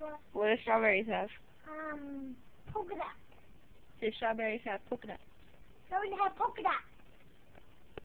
What? Do strawberries have? Um, polka dots. Do strawberries have polka dots? Strawberries have polka dots.